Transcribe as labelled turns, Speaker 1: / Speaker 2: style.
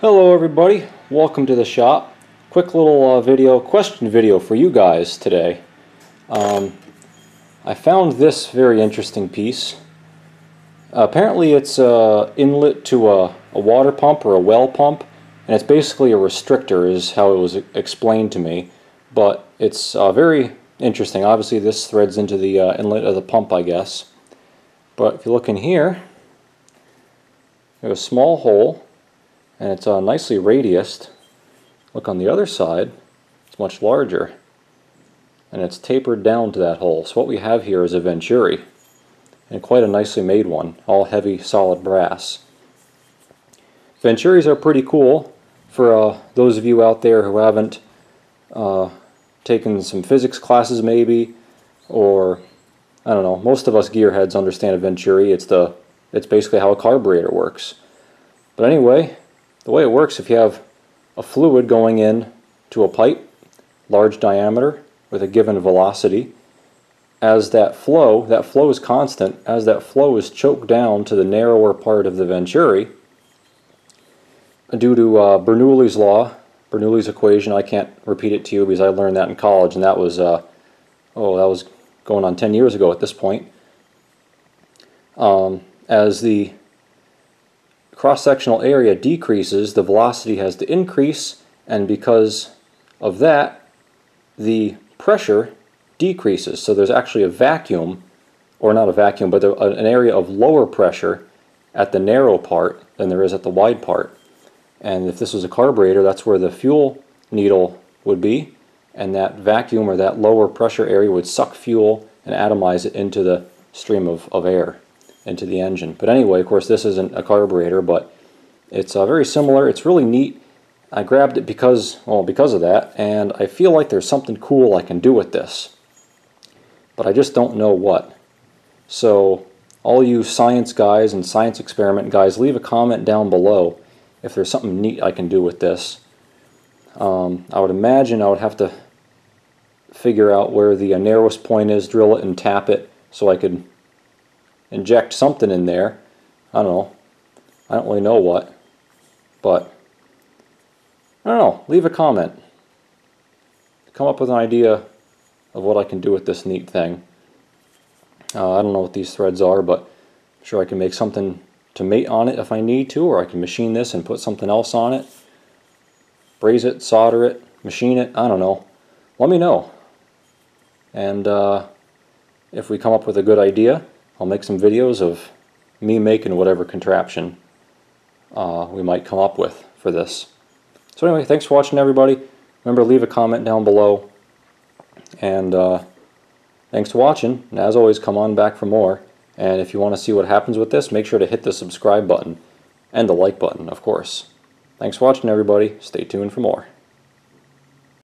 Speaker 1: Hello everybody, welcome to the shop. Quick little uh, video, question video for you guys today. Um, I found this very interesting piece. Apparently it's uh, inlet to a, a, water pump or a well pump, and it's basically a restrictor is how it was explained to me. But it's uh, very interesting. Obviously this threads into the uh, inlet of the pump, I guess. But if you look in here, there's a small hole, and it's uh, nicely radiused. Look on the other side, it's much larger, and it's tapered down to that hole. So what we have here is a Venturi and quite a nicely made one, all heavy solid brass. Venturis are pretty cool for uh, those of you out there who haven't uh, taken some physics classes maybe, or I don't know, most of us gearheads understand a Venturi. It's, the, it's basically how a carburetor works. But anyway, the way it works, if you have a fluid going in to a pipe, large diameter, with a given velocity, as that flow, that flow is constant, as that flow is choked down to the narrower part of the Venturi, due to uh, Bernoulli's law, Bernoulli's equation, I can't repeat it to you because I learned that in college, and that was, uh, oh, that was going on 10 years ago at this point. Um, as the cross-sectional area decreases, the velocity has to increase, and because of that, the pressure decreases. So there's actually a vacuum, or not a vacuum, but an area of lower pressure at the narrow part than there is at the wide part. And if this was a carburetor, that's where the fuel needle would be, and that vacuum or that lower pressure area would suck fuel and atomize it into the stream of, of air, into the engine. But anyway, of course, this isn't a carburetor, but it's uh, very similar. It's really neat. I grabbed it because, well, because of that, and I feel like there's something cool I can do with this but I just don't know what. So all you science guys and science experiment guys, leave a comment down below if there's something neat I can do with this. Um, I would imagine I would have to figure out where the uh, narrowest point is, drill it and tap it so I could inject something in there. I don't know. I don't really know what. But, I don't know. Leave a comment. Come up with an idea of what I can do with this neat thing. Uh, I don't know what these threads are, but I'm sure I can make something to mate on it if I need to, or I can machine this and put something else on it. Braze it, solder it, machine it, I don't know. Let me know. And uh, if we come up with a good idea, I'll make some videos of me making whatever contraption uh, we might come up with for this. So anyway, thanks for watching everybody. Remember, leave a comment down below. And uh, thanks for watching. And as always, come on back for more. And if you want to see what happens with this, make sure to hit the subscribe button and the like button, of course. Thanks for watching, everybody. Stay tuned for more.